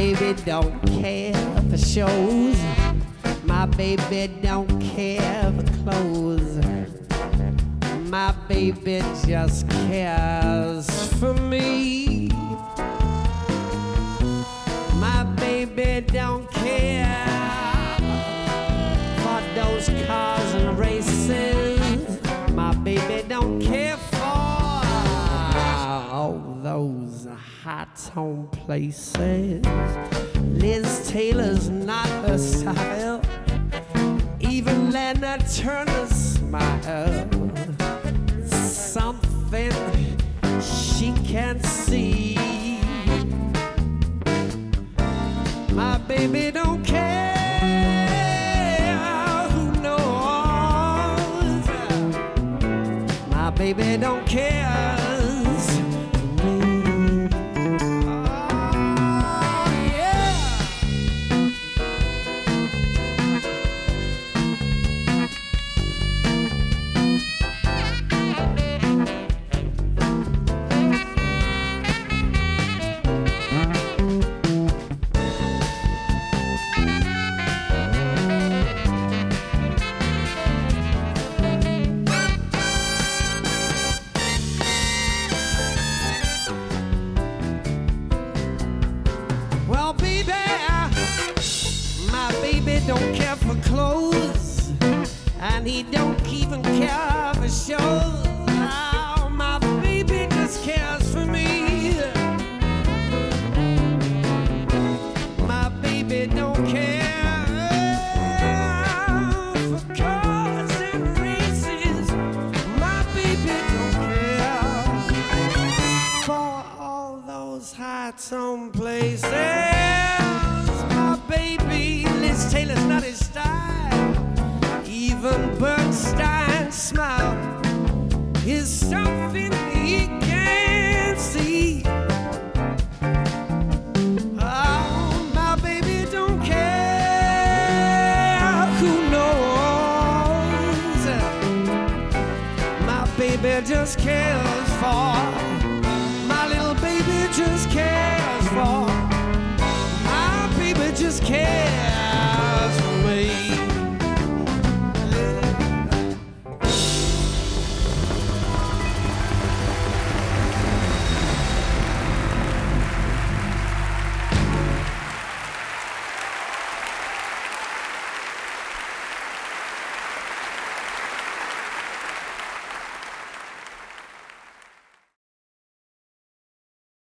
My baby don't care for shows. My baby don't care for clothes. My baby just cares for me. My baby don't care for those cars and races. Those hot home places. Liz Taylor's not her style. Even Lana Turner's smile. Something she can't see. My baby don't care who knows. My baby don't care. My baby don't care for clothes, and he don't even care for shows. Oh, my baby just cares for me. My baby don't care for cars Liz Taylor's not his style. Even Bernstein's smile is something he can't see. Oh, my baby don't care who knows. My baby just